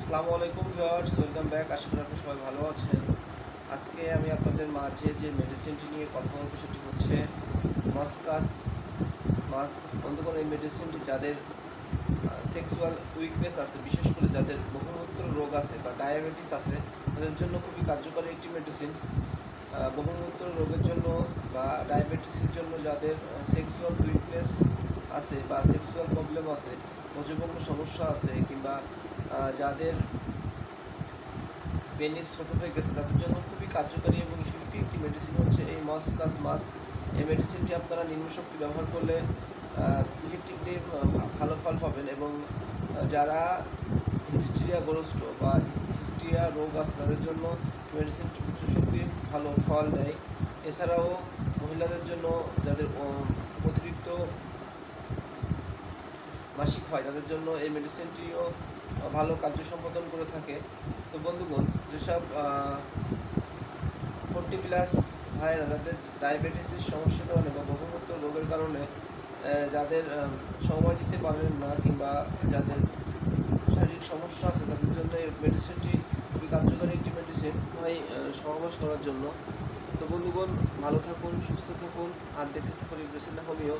আসসালামু আলাইকুম viewers, welcome back. আশা করি আপনি সবাই ভালো আছেন। আজকে আমি আপনাদের মাঝে যে মেডিসিনটি নিয়ে কথা বলব সেটি হচ্ছে মসকাস। মাস বন্ধুগণ এই মেডিসিনটি যাদের সেক্সুয়াল উইকনেস আছে, বিশেষ করে যাদের বহুমূত্র রোগ আছে বা ডায়াবেটিস আছে, তাদের জন্য খুবই কার্যকরী একটি মেডিসিন বহুমূত্র রোগের জন্য বা ডায়াবেটিসের জন্য যাদের সেক্সুয়াল উইকনেস আছে বা সেক্সুয়াল প্রবলেম আছে ভোজভঙ্গ সমস্যা আছে কিংবা যাদের পেনিস ছোটো হয়ে গেছে, তাদের জন্য খুবই কার্যকারী এবং ইফেক্টিভ একটি মেডিসিন হচ্ছে এই মসকাস মাস এই মেডিসিনটি আপনারা নিম্নশক্তি ব্যবহার করলে ইফেক্টিভলি ভালো ফল পাবেন এবং যারা যারা হিস্ট্রিয়াগ্রস্ত বা হিস্ট্রিয়া রোগ আছে, তাদের জন্য মেডিসিনটি উচ্চ শক্তি, ভালো ফল দেয়। এছাড়াও মহিলাদের জন্য যাদের অতিরিক্ত মাসিক হয়, তাদের জন্য এই মেডিসিনটিও ভালো কার্য সম্পাদন করে থাকে। তো বন্ধুগণ, যেসব ফোর্টি প্লাস ভাইয়েরা যাদের ডায়াবেটিসের সমস্যার কারণে বা বহুমূত্র রোগের কারণে যাদের সময় দিতে পারেন না কিংবা যাদের শারীরিক সমস্যা আছে, তাদের জন্য এই মেডিসিনটি খুবই কার্যকরী একটি মেডিসিন হয় সহবাস করার জন্য। তো বন্ধুগণ, ভালো থাকুন, সুস্থ থাকুন, আর দেখতে থাকুন এই মেডিসিনটা হোমিও